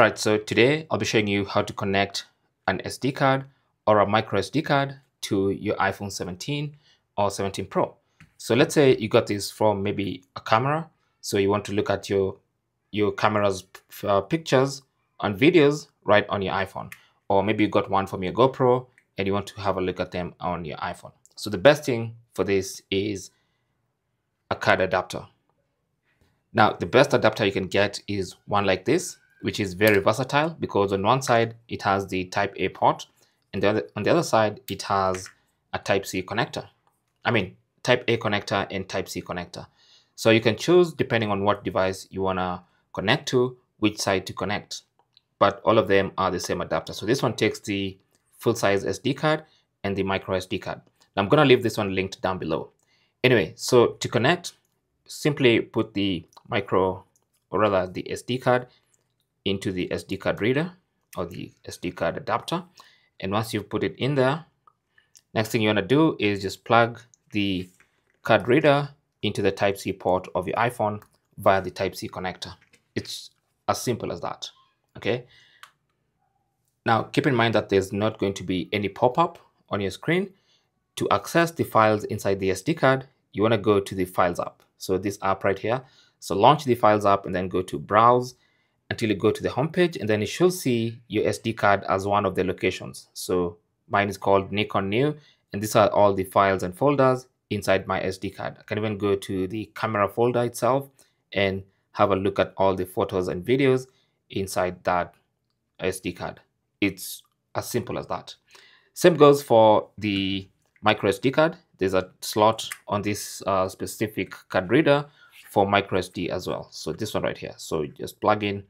Alright, so today I'll be showing you how to connect an SD card or a micro SD card to your iPhone 17 or 17 Pro. So let's say you got this from maybe a camera. So you want to look at your your camera's uh, pictures and videos right on your iPhone. Or maybe you got one from your GoPro and you want to have a look at them on your iPhone. So the best thing for this is a card adapter. Now, the best adapter you can get is one like this, which is very versatile because on one side it has the type A port and the other, on the other side it has a type C connector. I mean, type A connector and type C connector. So you can choose depending on what device you want to connect to, which side to connect. But all of them are the same adapter. So this one takes the full size SD card and the micro SD card. Now I'm to leave this one linked down below. Anyway, so to connect, simply put the micro, or rather the SD card into the SD card reader or the SD card adapter. And once you've put it in there, next thing you want to do is just plug the card reader into the Type-C port of your iPhone via the Type-C connector. It's as simple as that, okay? Now, keep in mind that there's not going to be any pop-up on your screen. To access the files inside the SD card, you want to go to the Files app. So this app right here. So launch the Files app and then go to Browse until you go to the home page and then you should see your SD card as one of the locations. So mine is called Nikon New and these are all the files and folders inside my SD card. I can even go to the camera folder itself and have a look at all the photos and videos inside that SD card. It's as simple as that. Same goes for the micro SD card. There's a slot on this uh, specific card reader for micro SD as well. So this one right here. So just plug in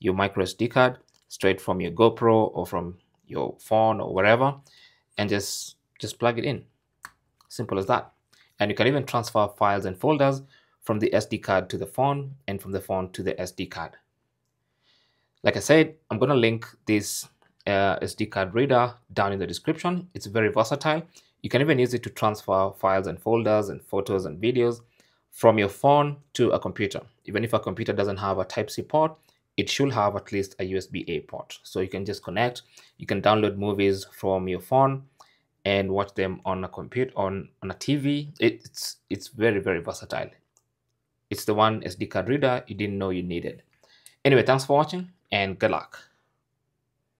your micro SD card straight from your GoPro or from your phone or wherever and just just plug it in. Simple as that. And you can even transfer files and folders from the SD card to the phone and from the phone to the SD card. Like I said, I'm going to link this uh, SD card reader down in the description. It's very versatile. You can even use it to transfer files and folders and photos and videos from your phone to a computer. Even if a computer doesn't have a Type-C port, it should have at least a USB-A port. So you can just connect, you can download movies from your phone and watch them on a computer, on, on a TV. It's, it's very, very versatile. It's the one SD card reader you didn't know you needed. Anyway, thanks for watching and good luck.